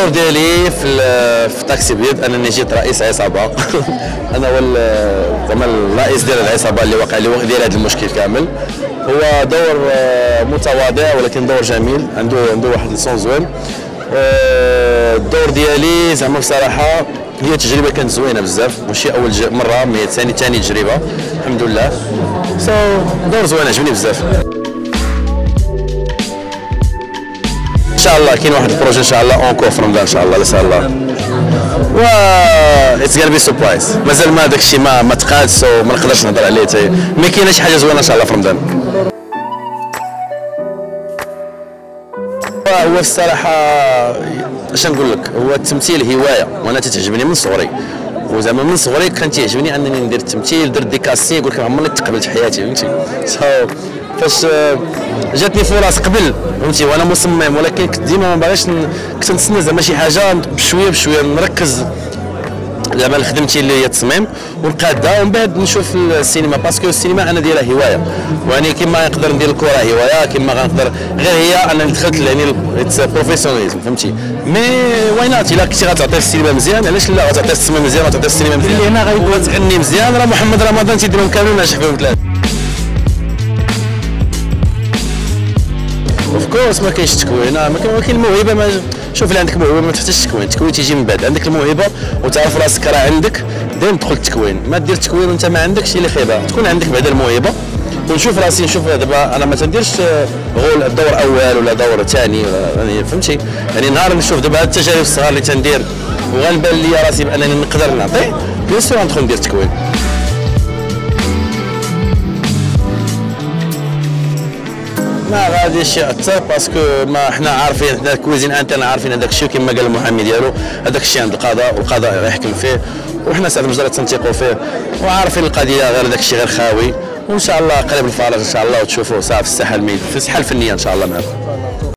الدور ديالي في في تاكسي بيض أنني جيت رئيس عصابة. أنا هو زعما الرئيس ديال العصابة اللي وقع اللي ديال هذا المشكل كامل. هو دور آه، متواضع ولكن دور جميل. عنده عنده واحد الصون زوين. آه، الدور ديالي زعما بصراحة هي تجربة كانت زوينة بزاف. ماشي أول مرة mais ثاني ثاني تجربة. الحمد لله. so دور زوين عجبني بزاف. شاء الله كاين واحد ال projet ان شاء الله encore في رمضان إن شاء الله. ان شاء الله و it's gonna be surprise مازال ما داك الشيء ما ما تقادش وما نقدرش نهضر عليه تاي mais كاينة شي حاجة زوينة ان شاء الله في رمضان هو الصراحة اش نقول لك؟ هو التمثيل هواية وأنا تتعجبني من صغري. وزعما من صغري كان تيعجبني أنني ندير التمثيل درت des castings يقول لك ما عمرني تقبلت حياتي فهمتي؟ So، فاش آه، جاتني فرص قبل فهمتي؟ وأنا مصمم ولكن كنت ديما ما باغيش كنت نتسنى زعما شي حاجة بشوية بشوية نركز زعما خدمتي اللي هي التصميم والقاده ومن بعد نشوف السينما parce que السينما أنا دايرها هواية. يعني كما نقدر ندير الكرة هواية كما غنقدر غير هي انني دخلت يعني professionalisme فهمتي؟ mais why not إلا كنتي غتعطي السينما مزيان علاش لا؟ غتعطي التصميم مزيان غتعطي السينما مزيان. اللي هنا غتغني مزيان راه محمد رمضان تيديرهم كاملين ناجح فيهم ثلاثة. cours ما كاينش تكوين. آه، ولكن الموهبة ما شوف اللي عندك موهبة ما تحتاجش تكوين. التكوين تيجي من بعد. عندك الموهبة وتعرف راسك راه عندك دائما تدخل التكوين ما دير التكوين وانت ما عندكش اللي خيبه تكون عندك بعد الموهبة ونشوف راسي نشوف دابا أنا ما تنديرش آه، غول دور أول ولا دور ثاني يعني فهمتي؟ يعني نهار نشوف دابا التجارب الصغار اللي تندير وغنبان لي راسي بأنني نقدر نعطي. bien sûr ندخل ندير التكوين ما غاديش ياثر باسكو ما حنا عارفين حنا كويزين انترنا عارفين هذاك الشيء كما قال المحامي ديالو هذاك الشيء عند القضاء والقضاء يحكم فيه وحنا سعد مجرد تنثقوا فيه وعارفين القضية غير هذاك الشيء غير خاوي وإن شاء الله قريب الفارغ إن شاء الله وتشوفوا ساعة في الساحة الميل في الساحة الفنية إن شاء الله معكم.